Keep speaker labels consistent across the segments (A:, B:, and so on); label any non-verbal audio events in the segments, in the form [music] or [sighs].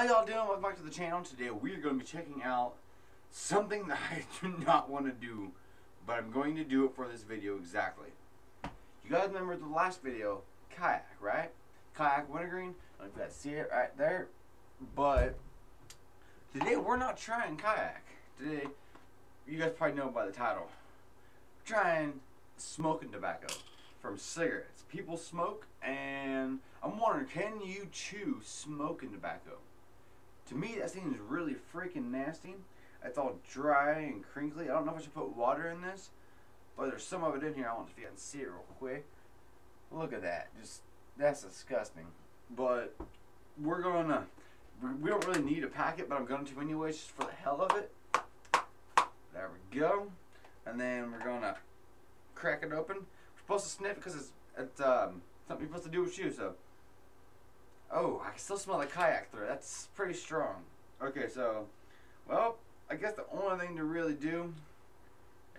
A: How y'all doing? Welcome back to the channel. Today we are going to be checking out something [laughs] that I do not want to do, but I'm going to do it for this video exactly. You guys remember the last video, kayak, right? Kayak wintergreen. I don't know if you guys see it right there. But today we're not trying kayak. Today, you guys probably know by the title. We're trying smoking tobacco from cigarettes. People smoke, and I'm wondering, can you chew smoking tobacco? To me, that thing is really freaking nasty. It's all dry and crinkly. I don't know if I should put water in this, but there's some of it in here. I want to see see it real quick. Look at that. Just that's disgusting. But we're gonna. We don't really need a packet, but I'm going to anyways, just for the hell of it. There we go. And then we're gonna crack it open. We're supposed to sniff it because it's it's um, something you're supposed to do with you. So. Oh, I can still smell the kayak through. That's pretty strong. Okay, so, well, I guess the only thing to really do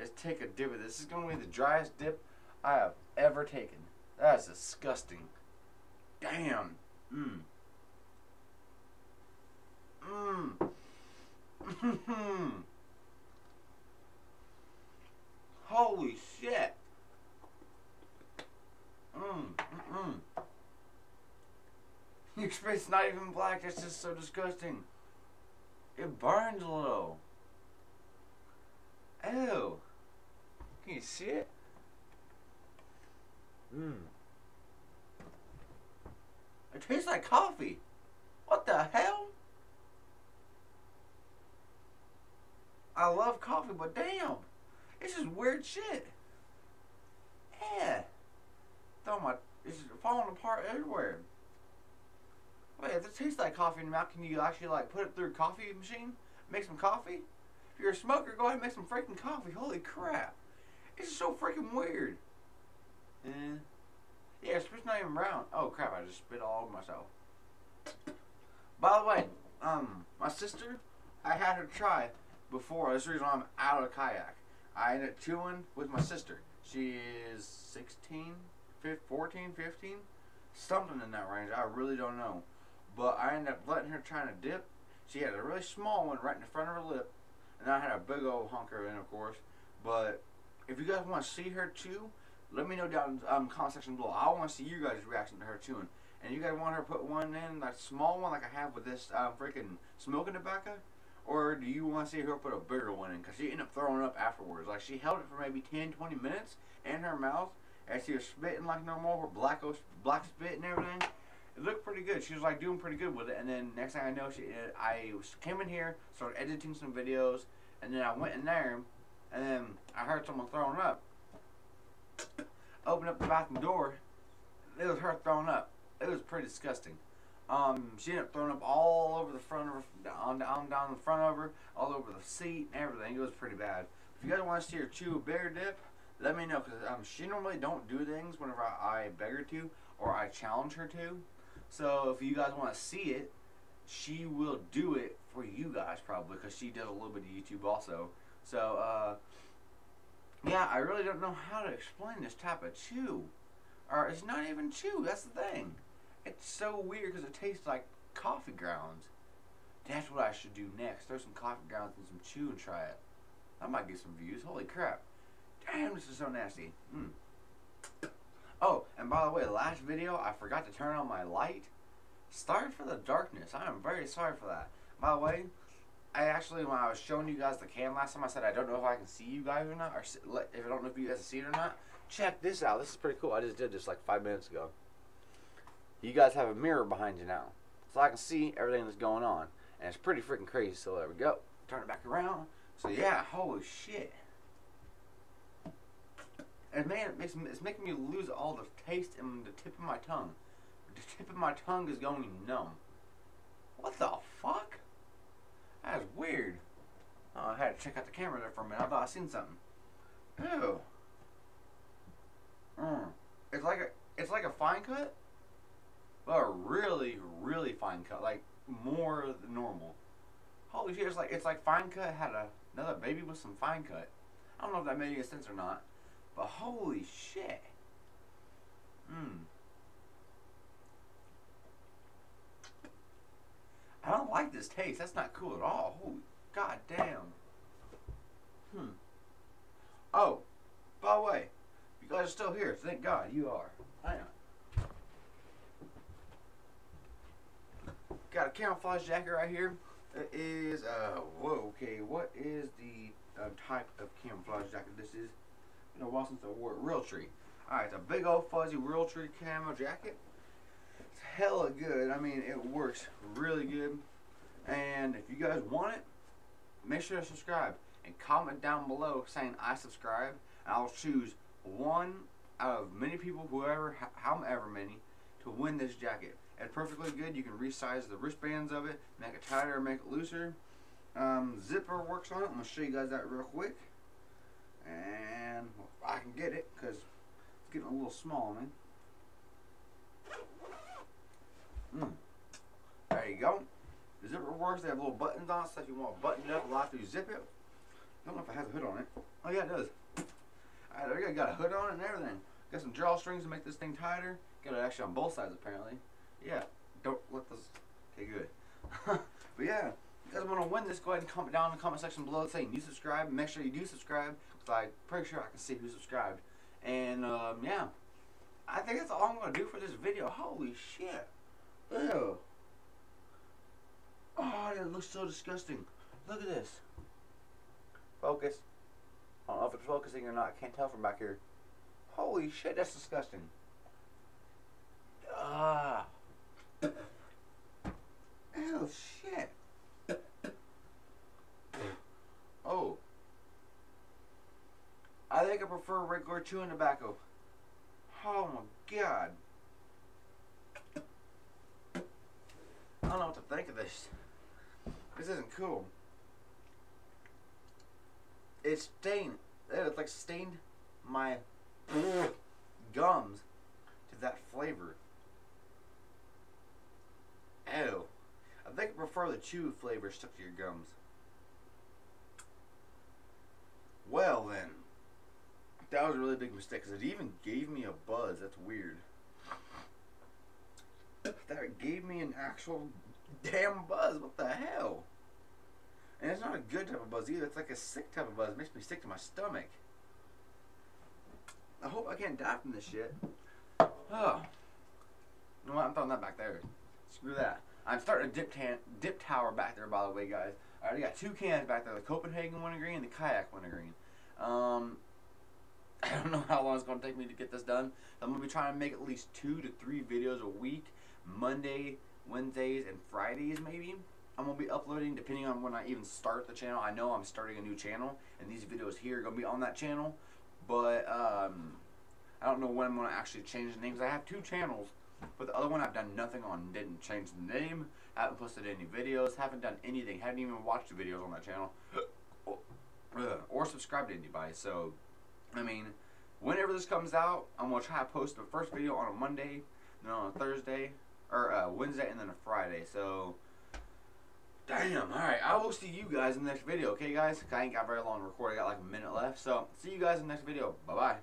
A: is take a dip of this. This is going to be the driest dip I have ever taken. That is disgusting. Damn. Mmm. Mmm. Mmm. [laughs] Holy shit. Mmm. Mmm. Spit's not even black. It's just so disgusting. It burns a little. Ew. Can you see it? Mmm. It tastes like coffee. What the hell? I love coffee, but damn. This is weird shit. Yeah. Throw my, it's falling apart everywhere. Wait, if it tastes like coffee in your mouth, can you actually like put it through a coffee machine? Make some coffee? If you're a smoker, go ahead and make some freaking coffee. Holy crap. This is so freaking weird. Eh. Yeah, spit's not even brown. Oh crap, I just spit all over myself. By the way, um, my sister, I had her try before. This is the reason I'm out of kayak. I ended up chewing with my sister. She is 16, 15, 14, 15, something in that range. I really don't know. But I ended up letting her try to dip. She had a really small one right in the front of her lip. And I had a big old hunker in, of course. But if you guys want to see her chew, let me know down in the um, comment section below. I want to see you guys' reaction to her chewing. And you guys want her to put one in, that small one like I have with this um, freaking smoking tobacco? Or do you want to see her put a bigger one in? Because she ended up throwing up afterwards. Like, she held it for maybe 10, 20 minutes in her mouth. And she was spitting like normal, her black, black spit and everything it looked pretty good. She was like doing pretty good with it. And then next thing I know, she I came in here, started editing some videos, and then I went in there, and then I heard someone throwing up. [coughs] Opened up the bathroom door. It was her throwing up. It was pretty disgusting. Um, she ended up throwing up all over the front of her, on, on down the front of her, all over the seat and everything. It was pretty bad. If you guys want to see her chew a bear dip, let me know because um, she normally don't do things whenever I, I beg her to or I challenge her to. So if you guys want to see it, she will do it for you guys probably because she does a little bit of YouTube also. So uh, yeah, I really don't know how to explain this type of chew. Or it's not even chew. That's the thing. It's so weird because it tastes like coffee grounds. That's what I should do next. Throw some coffee grounds and some chew and try it. I might get some views. Holy crap. Damn, this is so nasty. Mm. Oh, and by the way, last video, I forgot to turn on my light. Sorry for the darkness. I am very sorry for that. By the way, I actually, when I was showing you guys the cam last time, I said I don't know if I can see you guys or not, or if I don't know if you guys see it or not. Check this out. This is pretty cool. I just did this like five minutes ago. You guys have a mirror behind you now. So I can see everything that's going on. And it's pretty freaking crazy. So there we go. Turn it back around. So yeah, holy shit. And man, it makes it's making me lose all the taste in the tip of my tongue. The tip of my tongue is going numb. What the fuck? That's weird. Oh, I had to check out the camera there for a minute. I thought I seen something. Ew. Mm. It's like a it's like a fine cut, but a really really fine cut, like more than normal. Holy shit! It's like it's like fine cut had a, another baby with some fine cut. I don't know if that made any sense or not. But holy shit. Mmm. I don't like like this taste. That's not cool at all. Holy god damn. Hmm. Oh, by the way, you guys are still here. Thank God you are. I am. Got a camouflage jacket right here. It is, uh, whoa, okay, what is the uh, type of camouflage jacket this is? You know, while since I wore it, Realtree. Alright, it's a big old fuzzy Realtree camo jacket. It's hella good. I mean, it works really good. And if you guys want it, make sure to subscribe and comment down below saying I subscribe. And I'll choose one out of many people, whoever, however many, to win this jacket. It's perfectly good. You can resize the wristbands of it, make it tighter, make it looser. Um, zipper works on it. I'm going to show you guys that real quick. And I can get it because it's getting a little small, man. Mm. There you go. The zipper works. They have little buttons on so if you want to button it up, a lot to zip it. I don't know if it has a hood on it. Oh yeah, it does. Alright, you go. Got a hood on it and everything. Got some drawstrings to make this thing tighter. Got it actually on both sides apparently. Yeah, don't let this. Okay, good. but yeah, you guys want to win this, go ahead and comment down in the comment section below saying you subscribe. Make sure you do subscribe, because I'm pretty sure I can see who subscribed. And um, yeah, I think that's all I'm going to do for this video. Holy shit. Ew. Oh, that looks so disgusting. Look at this. Focus. I don't know if it's focusing or not. I can't tell from back here. Holy shit, that's disgusting. Ah. [coughs] Oh, shit. Oh. I I prefer regular chewing tobacco. Oh my god. I don't know what to think of this. This isn't cool. It's stained. It's like stained my [laughs] gums to that flavor. Ew. I think I prefer the chew flavor stuck to your gums. Well then, that was a really big mistake because it even gave me a buzz. That's weird. [coughs] That gave me an actual damn buzz. What the hell? And it's not a good type of buzz either. It's like a sick type of buzz. It makes me sick to my stomach. I hope I can't die from this shit. [sighs] Oh. What? I'm throwing that back there. Screw that. I'm starting a dip, tan dip tower back there, by the way, guys. I already got two cans back there. The Copenhagen wintergreen and the Kayak wintergreen. Um, [laughs] I don't know how long it's going to take me to get this done. I'm going to be trying to make at least two to three videos a week. Monday, Wednesdays, and Fridays, maybe. I'm going to be uploading depending on when I even start the channel. I know I'm starting a new channel, and these videos here are going to be on that channel. But, um, I don't know when I'm going to actually change the names. I have two channels, but the other one I've done nothing on. Didn't change the name, haven't posted any videos, haven't done anything, haven't even watched the videos on that channel. [clears throat] or subscribed to anybody. So, I mean, whenever this comes out, I'm going to try to post the first video on a Monday, then on a Thursday, or uh, Wednesday, and then a Friday. So, Damn, alright, I will see you guys in the next video, okay guys? I ain't got very long to record, I got like a minute left. So, see you guys in the next video. Bye-bye.